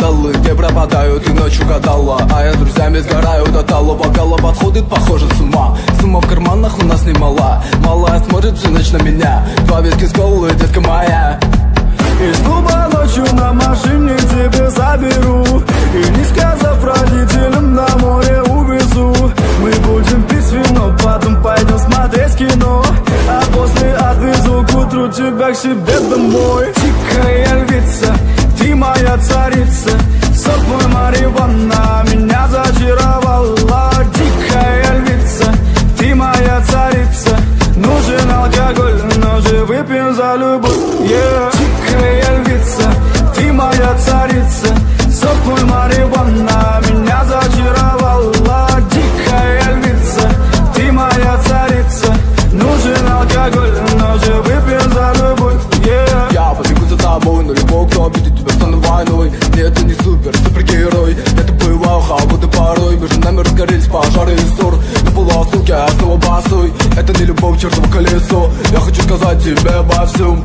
вандалы Где пропадают и ночью гадала. А я с друзьями сгораю до талого. Голова отходит, похоже, с ума. Сумма в карманах у нас немала. Малая смотрит всю ночь на меня. Два виски с колы, детка моя. Из клуба ночью на машине тебе заберу. И не сказав родителям на море увезу. Мы будем пить вино, потом пойдем смотреть кино. А после отвезу к утру тебя к себе домой. Алкоголь, но же выпьем за любовь yeah. Дикая львица, ты моя царица снова босой Это не любовь, чертово колесо. Я хочу сказать тебе обо всем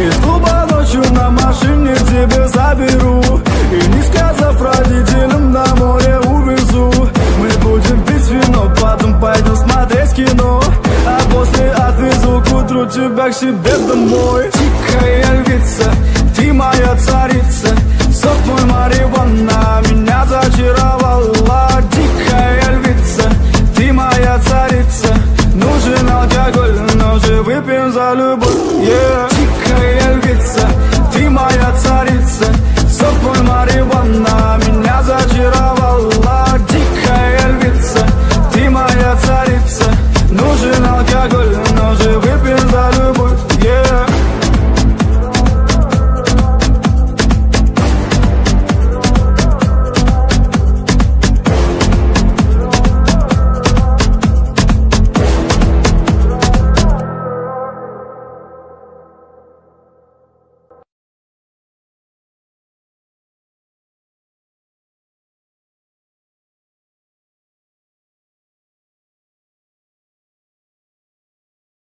Из клуба ночью на машине тебе заберу. И не сказав родителям на море увезу. Мы будем пить вино, потом пойдем смотреть кино. А после отвезу к утру тебя к себе домой. Тихая львица, благодарен за любовь yeah. Дикая львица, ты моя царица. С тобой Мариванна меня зачаровала. Дикая львица, ты моя царица. Нужен алкоголь